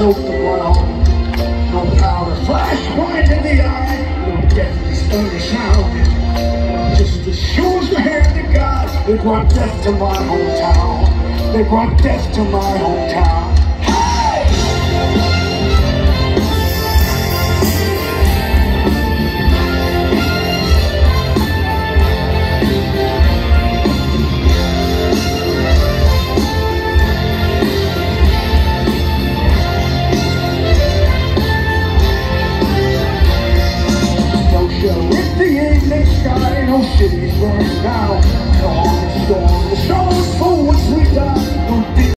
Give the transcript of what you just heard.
soaked the ground. No powder flash white in the eye, no deathly thunder sound. Just as sure as the hand of God, they brought death to my hometown. They brought death to my hometown. shall the evening sky, no city's burning down.